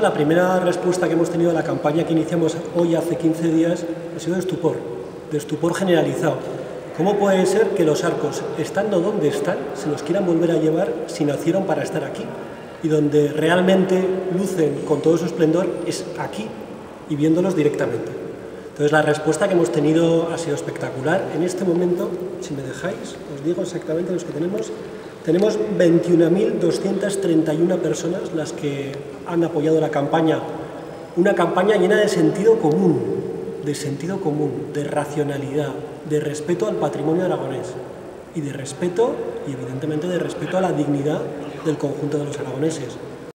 La primera respuesta que hemos tenido a la campaña que iniciamos hoy hace 15 días ha sido de estupor, de estupor generalizado. ¿Cómo puede ser que los arcos, estando donde están, se los quieran volver a llevar si nacieron para estar aquí? Y donde realmente lucen con todo su esplendor es aquí y viéndolos directamente. Entonces la respuesta que hemos tenido ha sido espectacular. En este momento, si me dejáis, os digo exactamente los que tenemos. Tenemos 21.231 personas las que han apoyado la campaña. Una campaña llena de sentido común, de sentido común, de racionalidad, de respeto al patrimonio aragonés y de respeto, y evidentemente de respeto a la dignidad del conjunto de los aragoneses.